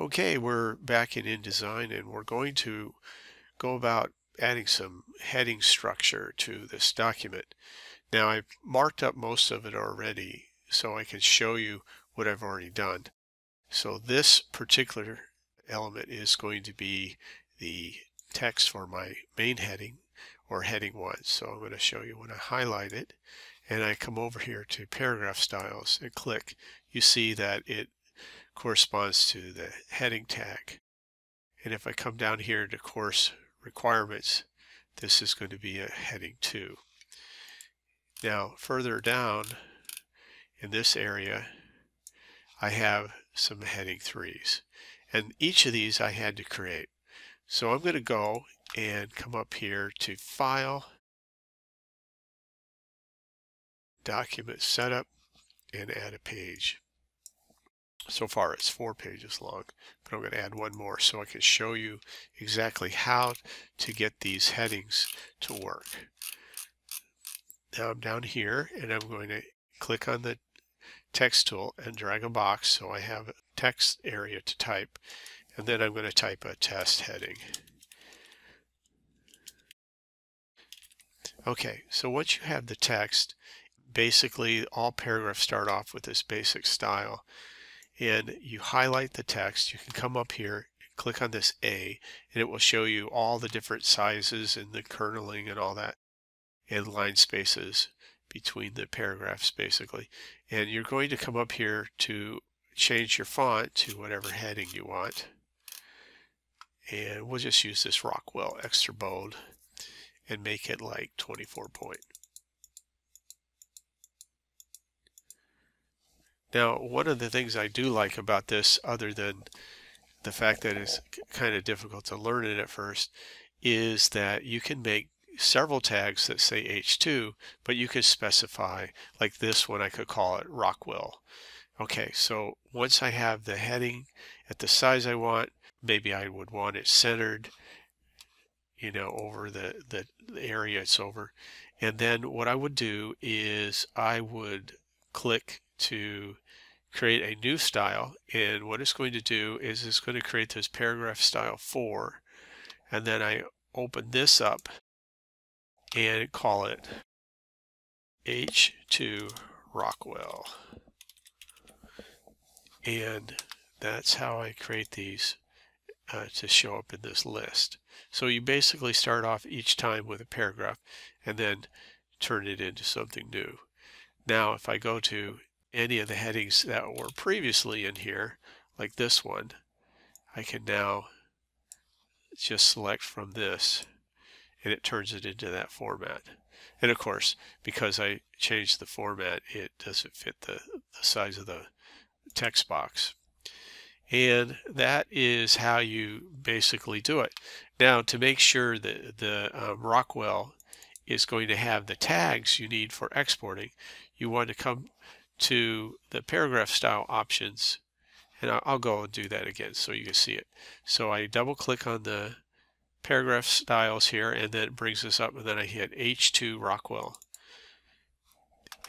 Okay, we're back in InDesign and we're going to go about adding some heading structure to this document. Now I've marked up most of it already so I can show you what I've already done. So this particular element is going to be the text for my main heading or heading 1. So I'm going to show you when I highlight it and I come over here to paragraph styles and click, you see that it corresponds to the heading tag. And if I come down here to course requirements, this is going to be a heading 2. Now further down in this area, I have some heading 3s. And each of these I had to create. So I'm going to go and come up here to File, Document Setup, and add a page. So far it's four pages long, but I'm going to add one more so I can show you exactly how to get these headings to work. Now I'm down here and I'm going to click on the text tool and drag a box so I have a text area to type and then I'm going to type a test heading. Okay, so once you have the text, basically all paragraphs start off with this basic style and you highlight the text, you can come up here, click on this A, and it will show you all the different sizes and the kerneling and all that, and line spaces between the paragraphs basically. And you're going to come up here to change your font to whatever heading you want. And we'll just use this Rockwell extra bold and make it like 24 point. Now, one of the things I do like about this, other than the fact that it's kind of difficult to learn it at first, is that you can make several tags that say H2, but you can specify, like this one, I could call it Rockwell. Okay, so once I have the heading at the size I want, maybe I would want it centered, you know, over the, the area it's over. And then what I would do is I would click to create a new style and what it's going to do is it's going to create this paragraph style 4 and then I open this up and call it H2 Rockwell and that's how I create these uh, to show up in this list. So you basically start off each time with a paragraph and then turn it into something new. Now if I go to any of the headings that were previously in here, like this one, I can now just select from this and it turns it into that format. And of course, because I changed the format, it doesn't fit the, the size of the text box. And that is how you basically do it. Now, to make sure that the um, Rockwell is going to have the tags you need for exporting, you want to come to the paragraph style options and I'll go and do that again so you can see it. So I double click on the paragraph styles here and then it brings this up and then I hit H2 Rockwell.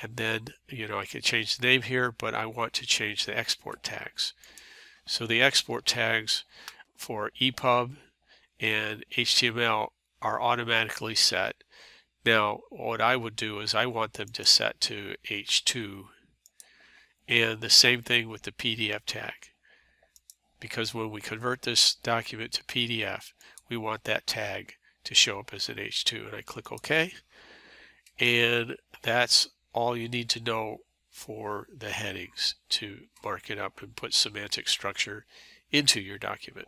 And then, you know, I can change the name here, but I want to change the export tags. So the export tags for EPUB and HTML are automatically set. Now, what I would do is I want them to set to H2 and the same thing with the PDF tag. Because when we convert this document to PDF, we want that tag to show up as an H2. And I click OK. And that's all you need to know for the headings to mark it up and put semantic structure into your document.